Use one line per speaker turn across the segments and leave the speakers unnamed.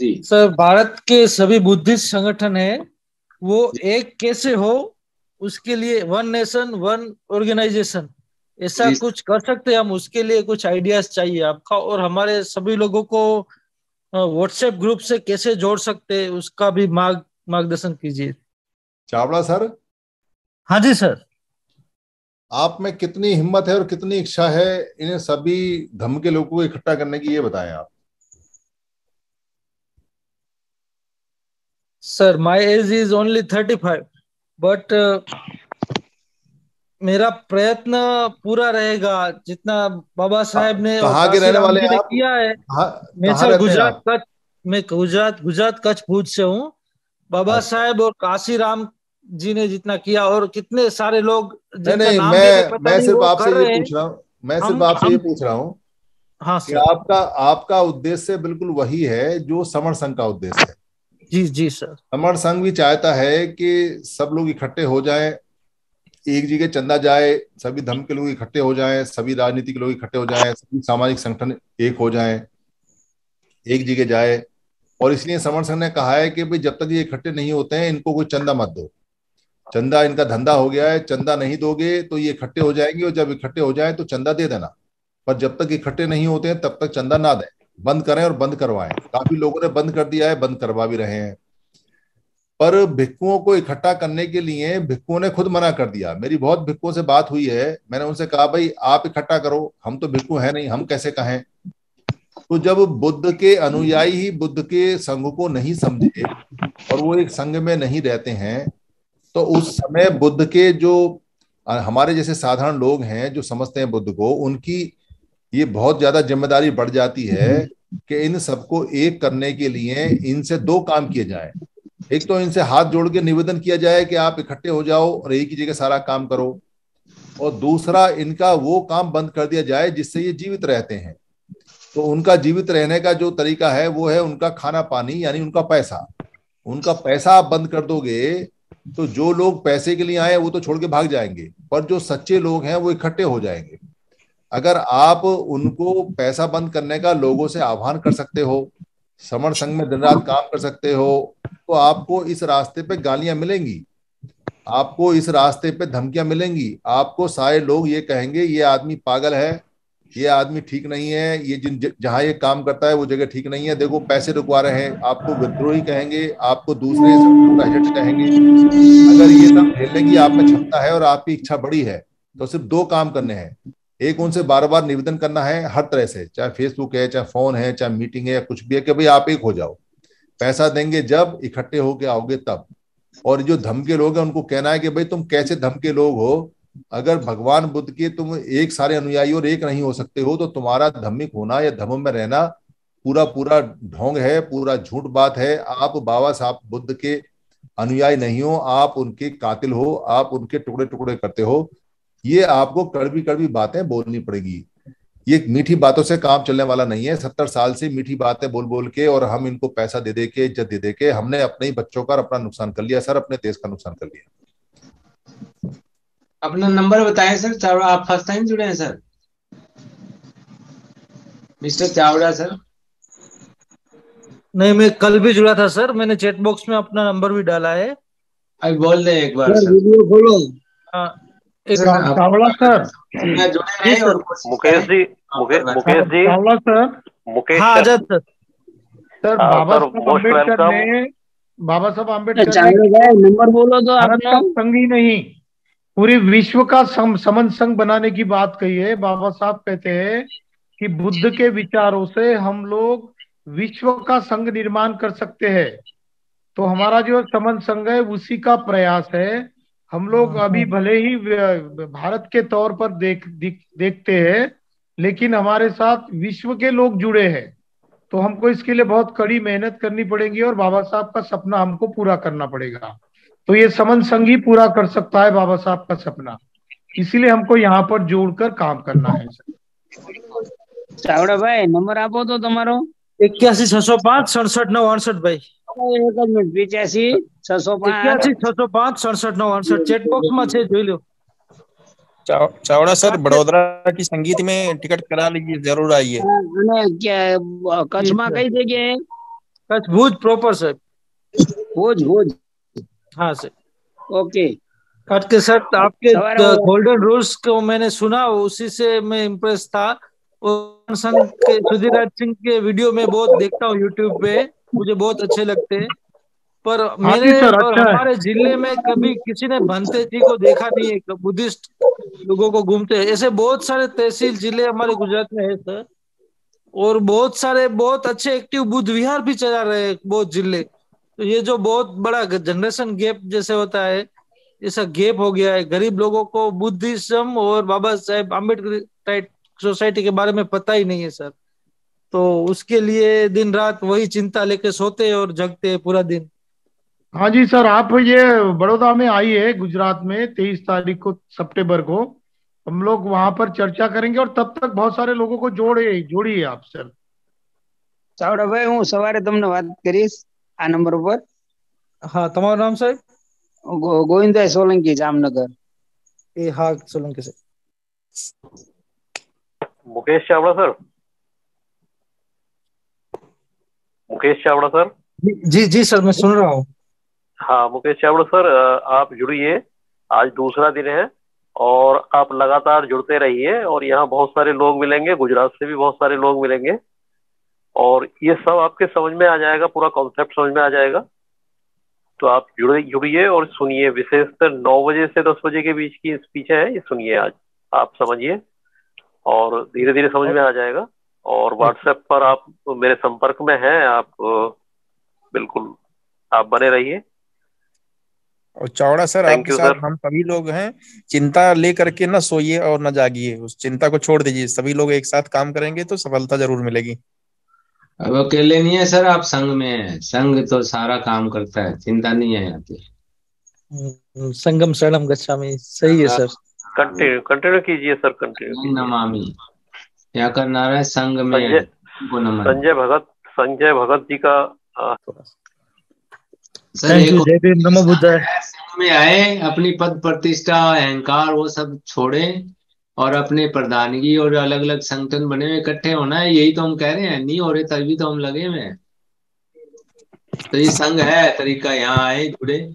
जी।
Sir Bharat के सभी Buddhist संगठन है वो एक कैसे हो उसके लिए वन नेशन वन ऑर्गेनाइजेशन ऐसा कुछ कर सकते हैं हम? उसके लिए कुछ आइडियाज़ चाहिए आपका और हमारे सभी लोगों को व्हाट्सएप ग्रुप से कैसे जोड़ सकते हैं उसका भी मार्ग मार्गदर्शन कीजिए।
चावड़ा सर?
हाँ जी सर।
आप में कितनी हिम्मत है और कितनी इच्छा है इन्हें सभी धम के लोगों को इकट्ठा करने की ये बताएँ आप
sir my age is only thirty five but मेरा प्रयत्न पूरा रहेगा जितना बाबा साहेब ने
कहाँ के रहने वाले आप?
किया है मैं सर गुजरात कच्छ मैं गुजरात गुजरात कच्छ भुज से हूँ बाबा
अच्छा।
साहेब और काशीराम जी ने जितना किया और कितने सारे लोग
नहीं नहीं
नाम
मैं मैं सिर्फ़ आपसे ये पूछ रहा हूँ मैं सिर्फ़ आपसे ये पूछ रहा हूँ
हाँ
कि आपका आपका उद्देश्य बिल्कुल वही है जो समर संघ का उद्देश्य है।
जी जी सर
समर संघ भी चाहता है कि सब लोग इकट्ठे हो जाएँ एक जगह चंदा जाए सभी धर्म के लोग इकट्ठे हो जाएँ सभी राजनीति के लोग इकट्ठे हो जाएँ सभी सामाजिक संगठन एक हो जाएँ एक जगह जाए। और इसलिए समर संघ ने कहा है कि भाई जब तक ये इकट्ठे नहीं होते हैं इनको कोई चंदा मत दो। चंदा इनका धंधा हो गया है, चंदा नहीं दोगे तो ये इकट्ठे हो जाएँगे और जब इकट्ठे हो जाए तो चंदा दे देना। पर जब तक इकट्ठे नहीं होते हैं, तब तक चंदा ना दें। बंद करें और बंद करवाएँ। काफ़ी लोगों ने बंद कर दिया है, बंद करवा भी रहे हैं। पर भिक्कुओं को इकट्ठा करने के लिए भिक्कुओं ने खुद मना कर दिया। मेरी बहुत भिक्कुओं से बात हुई है। मैंने उनसे कहा, भाई, आप इकट्ठा करो। हम तो भिक्कु है नहीं, हम कैसे कहें? तो जब बुद्ध के अनुयायी ही बुद्ध के संघ को नहीं समझे और वो एक संघ में नहीं रहते हैं तो उस समय बुद्ध के जो हमारे जैसे साधारण लोग हैं जो समझते हैं बुद्ध को उनकी ये बहुत ज़्यादा ज़िम्मेदारी बढ़ जाती है कि इन सबको एक करने के लिए इनसे दो काम किए जाएँ। एक तो इनसे हाथ जोड़ के निवेदन किया जाए कि आप इकट्ठे हो जाओ और एक ही जगह सारा काम करो। और दूसरा इनका वो काम बंद कर दिया जाए जिससे ये जीवित रहते हैं। तो उनका जीवित रहने का जो तरीका है वो है उनका खाना पानी यानी उनका पैसा। उनका पैसा आप बंद कर दोगे तो जो लोग पैसे के लिए आए वो तो छोड़ के भाग जाएँगे। पर जो सच्चे लोग हैं, वो इकट्ठे हो जाएँगे। अगर आप उनको पैसा बंद करने का लोगों से आह्वान कर सकते हो, समर संघ में दिन रात काम कर सकते हो तो आपको इस रास्ते पे गालियाँ मिलेंगी। आपको इस रास्ते पे धमकियाँ मिलेंगी। आपको सारे लोग ये कहेंगे, ये आदमी पागल है ये आदमी ठीक नहीं है, ये जिन जहाँ ये काम करता है, वो जगह ठीक नहीं है। देखो, पैसे रुकवा रहे हैं। आपको विद्रोही कहेंगे, आपको दूसरे कहेंगे। अगर ये सब झेलने की आप में क्षमता है और आपकी इच्छा बड़ी है तो सिर्फ़ दो काम करने हैं। एक, उनसे बार बार निवेदन करना है हर तरह से, चाहे फेसबुक है, चाहे फ़ोन है, चाहे मीटिंग है या कुछ भी है कि भाई आप एक हो जाओ। पैसा देंगे जब, इकट्ठे होके आओगे तब। और जो धमके लोग हैं, उनको कहना है कि भाई तुम कैसे धमके लोग हो? अगर भगवान बुद्ध के तुम एक सारे अनुयायी और एक नहीं हो सकते हो तो तुम्हारा धम्मिक होना या धर्म में रहना पूरा पूरा ढोंग है, पूरा झूठ बात है। आप बाबा साहब बुद्ध के अनुयायी नहीं हो, आप उनके कातिल हो, आप उनके टुकड़े टुकड़े करते हो। ये आपको कड़वी कड़वी बातें बोलनी पड़ेगी। ये मीठी बातों से काम चलने वाला नहीं है। सत्तर साल से मीठी बातें बोल बोल के और हम इनको पैसा दे दे के, इज़्ज़त दे दे के हमने अपने ही बच्चों का अपना नुकसान कर लिया, सर, अपने देश का नुकसान कर लिया।
अपना नंबर बताएँ सर चावड़ा आप फ़र्स्ट टाइम जुड़े हैं सर? Mister Chavda sir.
नहीं मैं कल भी जुड़ा था सर मैंने चैट बॉक्स में अपना नंबर भी डाला है।
अभी बोल दें एक बार
सर वीडियो खोलो।
हाँ, एक
सर,
मुकेश जी मुके, मुकेश जी।
चावला सर।
मुकेश
हाँ
सर,
आज़ाद सर।
सर
हाँ,
बाबा साहब
अंबेडकर
ने बाबा साहब अंबेडकर
चावड़ा नंबर बोलो तो
भारत का
अपना।
संघ ही नहीं। पूरी विश्व का सम, समन संघ बनाने की बात कही है। बाबा साहब कहते हैं कि बुद्ध के विचारों से हम लोग विश्व का संघ निर्माण कर सकते हैं। तो हमारा जो समन संघ है उसी का प्रयास है। हम लोग अभी भले ही भारत के तौर पर देख, देख देखते हैं लेकिन हमारे साथ विश्व के लोग जुड़े हैं। तो हमको इसके लिए बहुत कड़ी मेहनत करनी पड़ेगी और बाबा साहब का सपना हमको पूरा करना पड़ेगा। तो ये समन संघ ही पूरा कर सकता है बाबा साहब का सपना इसीलिए हमको यहाँ पर जोड़कर काम करना है
ચાવડા ભાઈ નંબર આપો તો તમારો
इक्यासी छह सौ पाँच सड़सठ नौ अड़सठ भाई
એક જ મિનિટ પિચ્યાસી છસો પાંચ
इक्यासी छह सौ पाँच सड़सठ नौ अड़सठ चैट बॉक्स में છે જોઈ લો
चाव- चावड़ा सर बड़ोदरा की संगीत में टिकट करा लीजिए जरूर आइए
અને ક્યાં કચ્છમાં કઈ જગ્યાએ
कच्छ भूज प्रॉपर सर
ભુજ ભુજ
हाँ सर
ओके
कट के सर आपके गोल्डन रूल्स को मैंने सुना उसी से मैं इम्प्रेस था। संघ के सुधीर राज सिंह के वीडियो में बहुत देखता हूँ यूट्यूब पे मुझे बहुत अच्छे लगते हैं। पर
हाँ
मेरे और
अच्छा
हमारे ज़िले में कभी किसी ने भंते जी को देखा नहीं है बुद्धिस्ट लोगों को घूमते हैं। ऐसे बहुत सारे तहसील ज़िले हमारे गुजरात में है सर और बहुत सारे बहुत अच्छे एक्टिव बुद्ध विहार भी चला रहे हैं बहुत ज़िले। तो ये जो बहुत बड़ा जनरेशन गैप जैसे होता है ऐसा गैप हो गया है गरीब लोगों को बुद्धिज्म और बाबा साहेब आम्बेडकर टाइप सोसाइटी के बारे में पता ही नहीं है सर तो उसके लिए दिन रात वही चिंता लेके सोते हैं और जगते हैं पूरा दिन
हाँ जी सर आप ये बड़ौदा में आइए गुजरात में तेईस तारीख को सितंबर को हम लोग वहां पर चर्चा करेंगे और तब तक बहुत सारे लोगों को जोड़े जोड़िए आप सर
ચાવડાભાઈ હું સવારે તમને વાત કરીશ આ નંબર ઉપર
हाँ તમારું નામ સાહેબ
ગો- ગોવિંદભાઈ સોલંકી જામનગર
એ હા સોલંકી સાહેબ
Mukesh Chavda sir Mukesh Chavda sir
ji ji ji sir मैं सुन रहा हूँ
हाँ मुकेश चावड़ा सर अ, आप जुड़िए आज दूसरा दिन है और आप लगातार जुड़ते रहिए और यहाँ बहुत सारे लोग मिलेंगे गुजरात से भी बहुत सारे लोग मिलेंगे और ये सब आपके समझ में आ जाएगा पूरा कॉन्सेप्ट समझ में आ जाएगा। तो आप जुड़े जुड़िए और सुनिए। विशेषकर नौ बजे से दस बजे के बीच की स्पीच है ये सुनिए आज। आप समझिए और धीरे धीरे समझ में आ जाएगा। और व्हाट्सएप पर आप मेरे संपर्क में हैं आप बिल्कुल आप बने रहिए।
और चावड़ा सर
Thank
आपके
you,
साथ
sir.
हम सभी लोग हैं। चिंता लेकर के ना सोइए और न जागिए। उस चिंता को छोड़ दीजिए। सभी लोग एक साथ काम करेंगे तो सफलता ज़रूर मिलेगी।
अब अकेले नहीं है सर आप संघ में है। संघ तो सारा काम करता है चिंता नहीं है यहाँ पे।
हम्म, संगम शरणम गच्छामि। सही है सर।
कंटिन्यू कंटिन्यू कीजिए सर कंटिन्यू
नमामि यहाँ का नारा है संघ में
संजय भगत संजय भगत जी का
सर एक संघ में आए अपनी पद प्रतिष्ठा अहंकार वो सब छोड़े। और अपने प्रधानगी और अलग अलग संगठन बने हुए, इकट्ठे होना है, यही तो हम कह रहे हैं। नहीं हो रहे, तभी तो हम लगे हुए हैं। तो ये संघ है, तरीका यहाँ आए, जुड़े।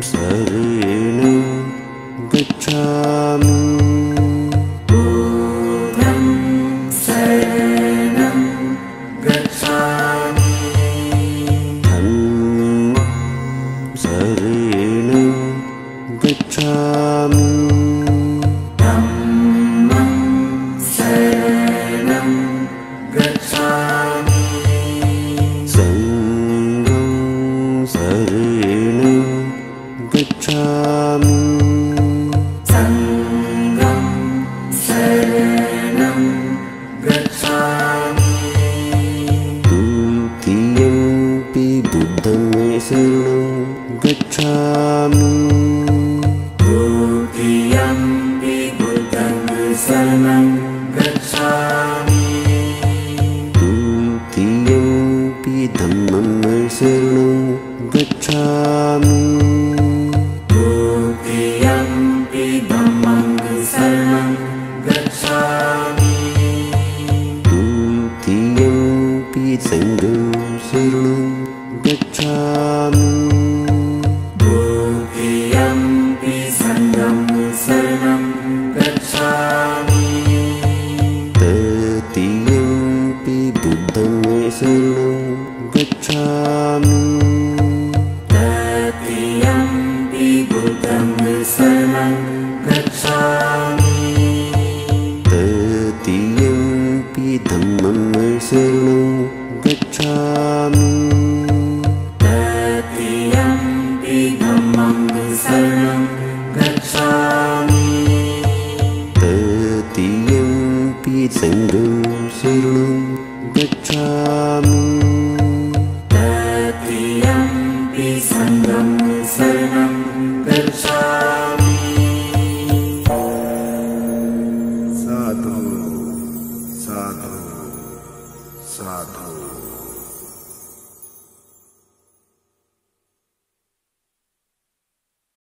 शरणं गच्छामि Salamam Gachami गच्छामि